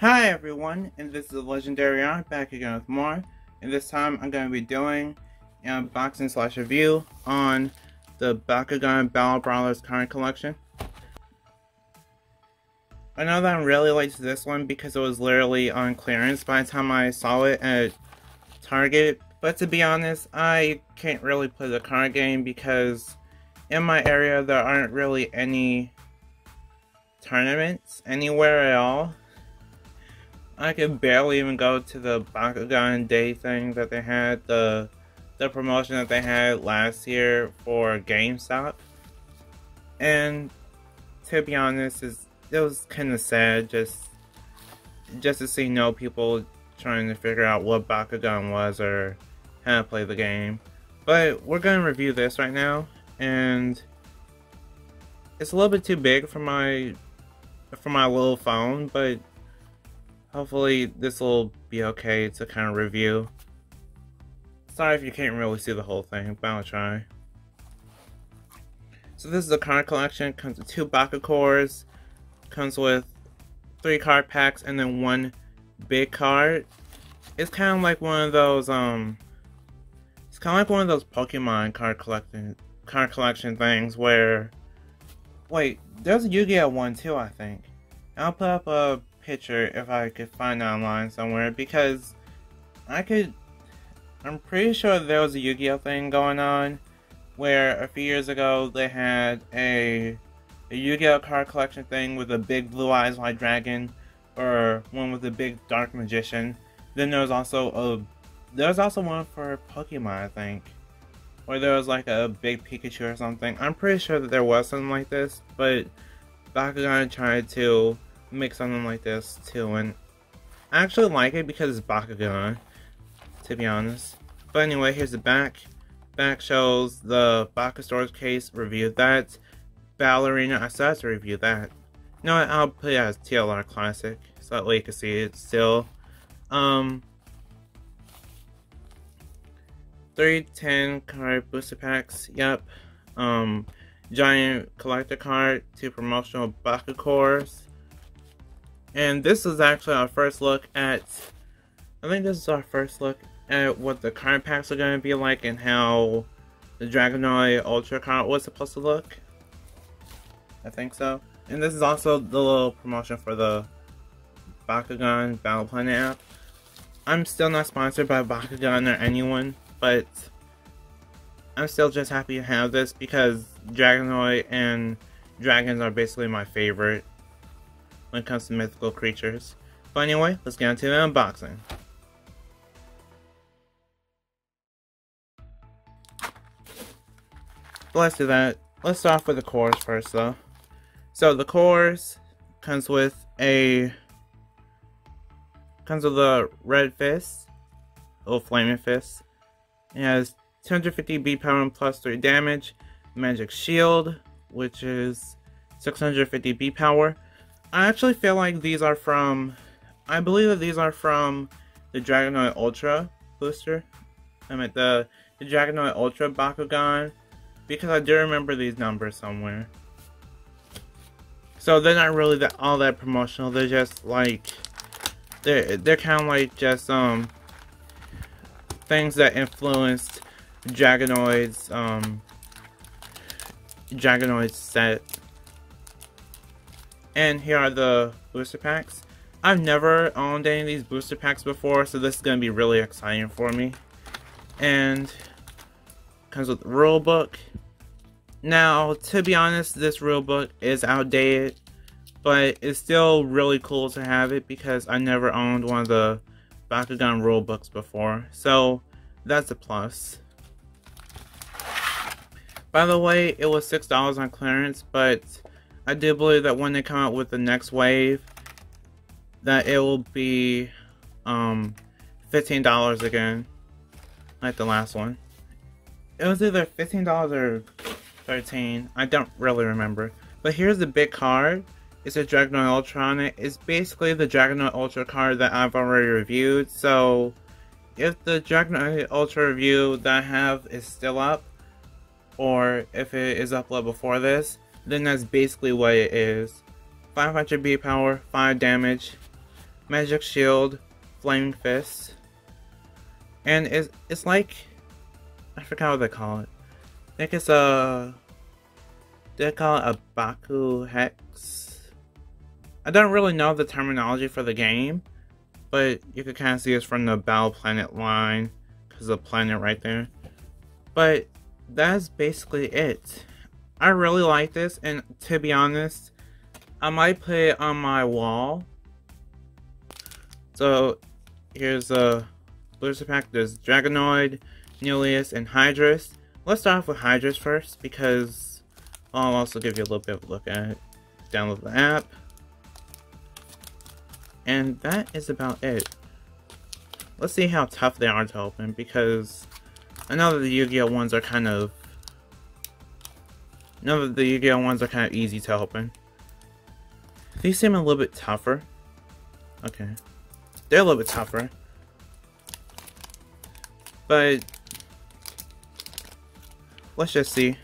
Hi everyone, and this is Legendary R back again with more. And this time I'm going to be doing an unboxing slash review on the Bakugan Battle Brawlers card collection. I know that I'm really late to this one because it was literally on clearance by the time I saw it at Target. But to be honest, I can't really play the card game because in my area there aren't really any tournaments anywhere at all. I could barely even go to the Bakugan Day thing that they had, the the promotion that they had last year for GameStop. And to be honest, it was kind of sad just just to see no people trying to figure out what Bakugan was or how to play the game. But we're going to review this right now, and it's a little bit too big for my for my little phone, but hopefully this will be okay to kind of review. Sorry if you can't really see the whole thing, but I'll try. So this is a card collection, comes with two BakuCores, comes with three card packs, and then one big card. It's kind of like one of those, um, it's kind of like one of those Pokemon card collecting card collection things where, wait, there's a Yu-Gi-Oh one too, I think. I'll put up a picture if I could find it online somewhere because I could. I'm pretty sure there was a Yu Gi Oh thing going on where a few years ago they had a, a Yu Gi Oh card collection thing with a big blue eyes white dragon or one with a big dark magician. Then there was also a there was also one for Pokemon, I think. Where there was like a big Pikachu or something. I'm pretty sure that there was something like this, but Bakugan tried to make something like this too, and I actually like it because it's Bakugan, to be honest. But anyway, here's the back. Back shows the Baku Storage case, reviewed that. Ballerina, I still have to review that. No, I'll put it as TLR Classic, so that way you can see it still. Um, 310 card booster packs, yep. Um, giant collector card, two promotional BakuCores, and this is actually our first look at, I think this is our first look at what the card packs are going to be like and how the Dragonoid Ultra card was supposed to look. I think so. And this is also the little promotion for the Bakugan Battle Planet app. I'm still not sponsored by Bakugan or anyone, but I'm still just happy to have this because Dragonoid and dragons are basically my favorite when it comes to mythical creatures. But anyway, let's get into the unboxing. Let's do that. Let's start off with the cores first though. So the cores comes with a comes with a red fist, little flaming fist. It has 250 B power and plus 3 damage, magic shield, which is 650 B power, I actually feel like these are from, I believe that these are from the Dragonoid Ultra booster. I mean the, the Dragonoid Ultra Bakugan, because I do remember these numbers somewhere. So they're not really that, all that promotional, they're just like, they're, they're kind of like just, um, things that influenced Dragonoid's, um, Dragonoid's set and here are the booster packs. I've never owned any of these booster packs before, so this is going to be really exciting for me. And comes with the rule book. Now, to be honest, this rule book is outdated, but it's still really cool to have it because I never owned one of the Bakugan rule books before, so that's a plus. By the way, it was $6 on clearance, but I do believe that when they come out with the next wave, that it will be um, $15 again, like the last one. It was either $15 or 13 I don't really remember. But here's the big card. It's a Dragonoid Ultra on it. It's basically the Dragonoid Ultra card that I've already reviewed. So, if the Dragonoid Ultra review that I have is still up, or if it is uploaded before this, then that's basically what it is. 500 B power, 5 damage, Magic Shield, Flaming Fist. And it's, it's like, I forgot what they call it. I think it's a, they call it a Baku Hex. I don't really know the terminology for the game, but you can kind of see it's from the Battle Planet line, because the planet right there. But that's basically it. I really like this, and to be honest, I might put it on my wall. So, here's a booster pack. There's Dragonoid, Nillious, and Hydrus. Let's start off with Hydrus first, because I'll also give you a little bit of a look at it. Download the app. And that is about it. Let's see how tough they are to open, because I know that the Yu-Gi-Oh! ones are kind of... Know that the Yu-Gi-Oh! ones are kind of easy to open. These seem a little bit tougher. Okay. They're a little bit tougher. But... Let's just see.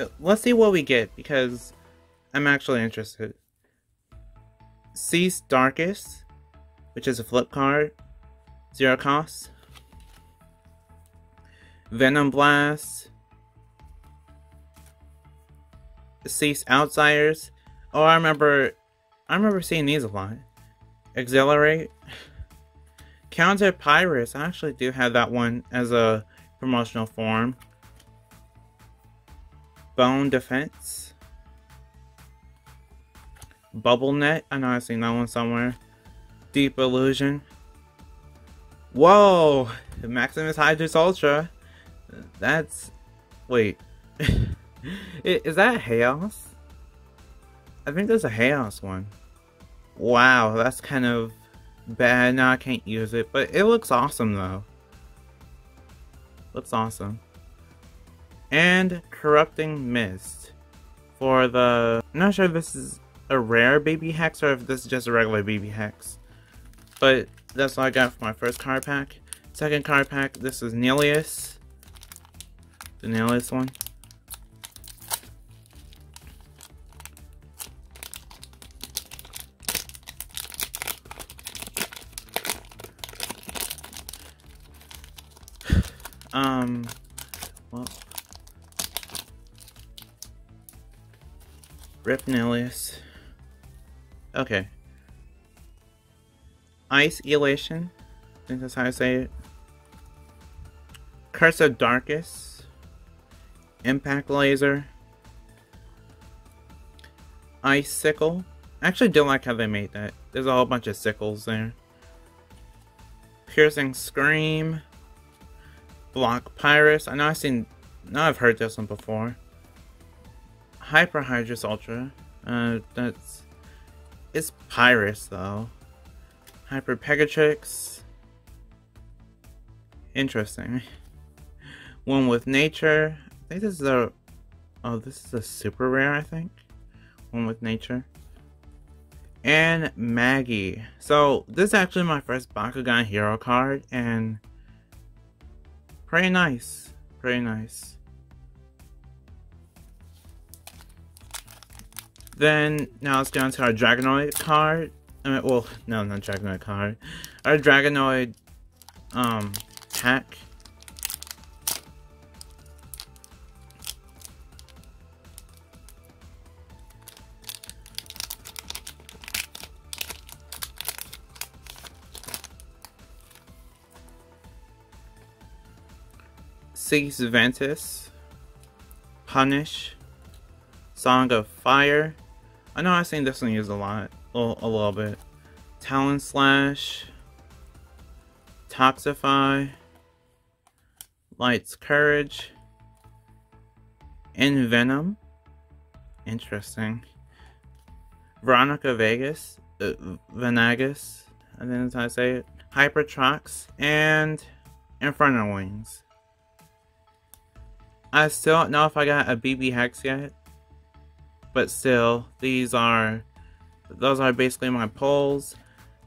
Uh, let's see what we get, because I'm actually interested. Cease Darkus, which is a flip card. Zero cost. Venom Blast. Cease Outsiders. Oh, I remember. I remember seeing these a lot. Accelerate. Counter Pyrus. I actually do have that one as a promotional form. Bone Defense. Bubble Net. I know I've seen that one somewhere. Deep Illusion. Whoa! Maximus Hydrus Ultra. That's... Wait. Is that Chaos? I think there's a Chaos one. Wow, that's kind of bad. Now I can't use it, but it looks awesome though. Looks awesome. And Corrupting Mist. For the... I'm not sure if this is a rare baby hex or if this is just a regular baby hex. But that's all I got for my first card pack. Second card pack, this is Nillious. The Nillious one. Um, well, Rip Nillious. Okay. Ice Elation. I think that's how I say it. Curse of Darkest. Impact Laser. Icicle. I actually don't like how they made that. There's a whole bunch of sickles there. Piercing Scream. Block Pyrus. I know I've seen, now I've heard this one before. Hyper Hydrus Ultra. Uh, that's, it's Pyrus though. Hyper Pegatrix. Interesting. One with Nature. I think this is a, oh, this is a super rare, I think. One with Nature. And Maggie. So, this is actually my first Bakugan Hero card, and Pretty nice. Pretty nice. Then, now let's get on to our Dragonoid card. I mean, well, no, not Dragonoid card. Our Dragonoid, um, pack. Cease Ventus, Punish, Song of Fire. I know I've seen this one used a lot, a little, a little bit. Talon Slash, Toxify, Light's Courage, Envenom. Interesting. Veronica Vegas, uh, Venagus, I think that's how I say it. Hypertrox, and Inferno Wings. I still don't know if I got a BB Hex yet. But still, these are, those are basically my pulls.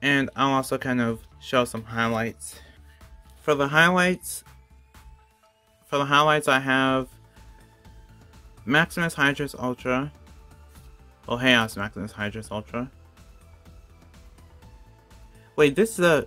And I'll also kind of show some highlights. For the highlights, for the highlights I have Maximus Hydrus Ultra. Oh, hey, Chaos Maximus Hydrus Ultra. Wait, this is a...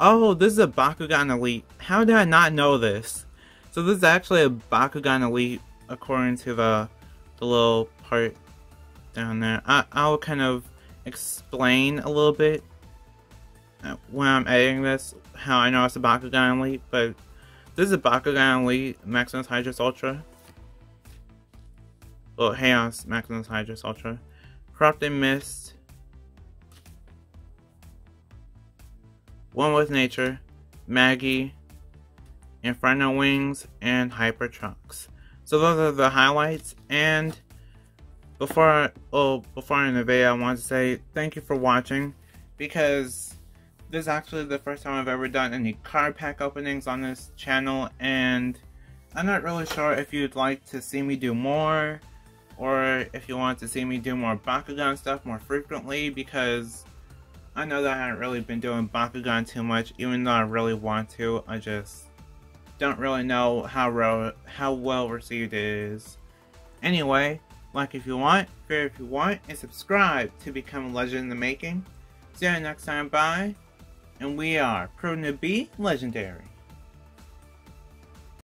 Oh, this is a Bakugan Elite. How did I not know this? So this is actually a Bakugan Elite according to the, the little part down there. I, I'll kind of explain a little bit uh, when I'm editing this how I know it's a Bakugan Elite, but this is a Bakugan Elite Maximus Hydrus Ultra. Well, Chaos Maximus Hydrus Ultra. Corrupted Mist. One with Nature. Maggie. Inferno Wings. And Hyper Trox. So those are the highlights. And before, oh, before I video, I want to say thank you for watching. Because this is actually the first time I've ever done any card pack openings on this channel. And I'm not really sure if you'd like to see me do more or if you want to see me do more Bakugan stuff more frequently because I know that I haven't really been doing Bakugan too much even though I really want to, I just don't really know how, how well received it is. Anyway, like if you want, fair if you want, and subscribe to become a legend in the making. See you next time, bye, and we are proven to be legendary.